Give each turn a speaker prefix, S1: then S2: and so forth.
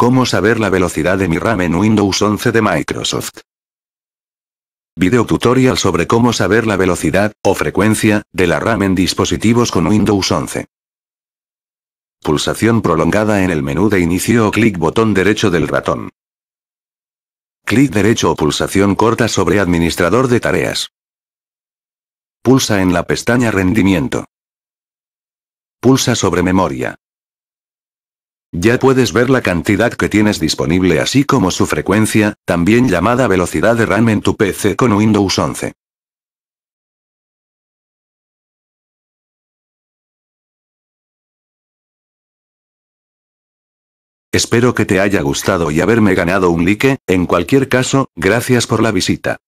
S1: ¿Cómo saber la velocidad de mi RAM en Windows 11 de Microsoft? Video tutorial sobre cómo saber la velocidad, o frecuencia, de la RAM en dispositivos con Windows 11. Pulsación prolongada en el menú de inicio o clic botón derecho del ratón. Clic derecho o pulsación corta sobre administrador de tareas. Pulsa en la pestaña rendimiento. Pulsa sobre memoria. Ya puedes ver la cantidad que tienes disponible así como su frecuencia, también llamada velocidad de RAM en tu PC con Windows 11. Espero que te haya gustado y haberme ganado un like, en cualquier caso, gracias por la visita.